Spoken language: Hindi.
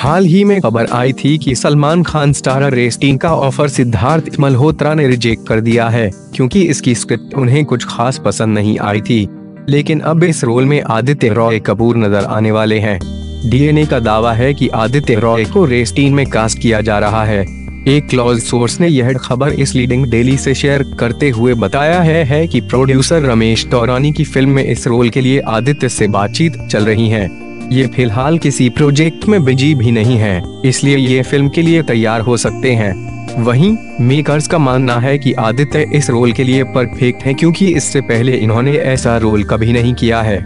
हाल ही में खबर आई थी कि सलमान खान स्टारर रेस्टिंग का ऑफ़र सिद्धार्थ मल्होत्रा ने रिजेक्ट कर दिया है क्योंकि इसकी स्क्रिप्ट उन्हें कुछ खास पसंद नहीं आई थी। लेकिन अब इस रोल में आदित्य रॉय कपूर नज़र आने वाले हैं। डीएनए का दावा है कि आदित्य रॉय को रेस्टीन में कास्ट किया जा रहा है। एक क्लॉज सोर्स ने यह खबर इस लीडिंग डेली से शेयर करते हुए बताया है, है कि प्रोड्यूसर रमेश तौरानी की फ़िल्म में इस रोल के लिए आदित्य से बातचीत चल रही है। ये फ़िलहाल किसी प्रोजेक्ट में बिज़ी भी नहीं है, इसलिए ये फ़िल्म के लिए तैयार हो सकते हैं। वहीं, मेकर्स का मानना है कि आदित्य इस रोल के लिए परफेक्ट हैं क्योंकि इससे पहले इन्होंने ऐसा रोल कभी नहीं किया है।